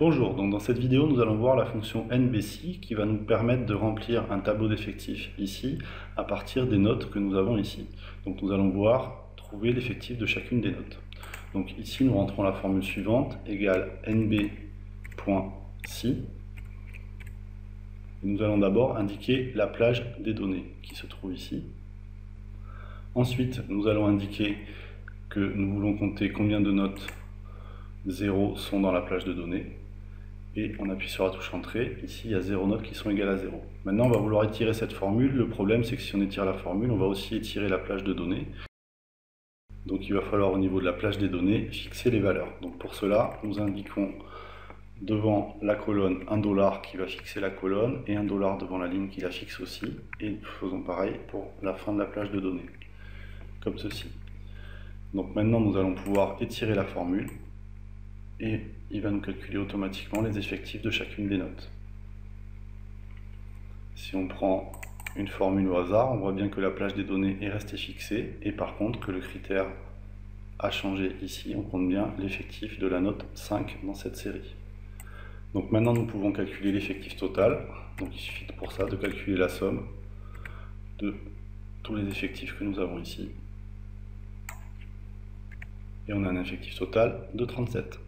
Bonjour, dans cette vidéo nous allons voir la fonction NBC qui va nous permettre de remplir un tableau d'effectifs ici à partir des notes que nous avons ici. Donc nous allons voir trouver l'effectif de chacune des notes. Donc ici nous rentrons la formule suivante égale NB.C nous allons d'abord indiquer la plage des données qui se trouve ici. Ensuite nous allons indiquer que nous voulons compter combien de notes 0 sont dans la plage de données et on appuie sur la touche entrée. Ici, il y a 0 notes qui sont égales à 0. Maintenant, on va vouloir étirer cette formule. Le problème, c'est que si on étire la formule, on va aussi étirer la plage de données. Donc il va falloir au niveau de la plage des données fixer les valeurs. Donc pour cela, nous indiquons devant la colonne un dollar qui va fixer la colonne et un dollar devant la ligne qui la fixe aussi. Et faisons pareil pour la fin de la plage de données, comme ceci. Donc maintenant, nous allons pouvoir étirer la formule et il va nous calculer automatiquement les effectifs de chacune des notes. Si on prend une formule au hasard, on voit bien que la plage des données est restée fixée et par contre que le critère a changé ici, on compte bien l'effectif de la note 5 dans cette série. Donc maintenant nous pouvons calculer l'effectif total, donc il suffit pour ça de calculer la somme de tous les effectifs que nous avons ici. Et on a un effectif total de 37.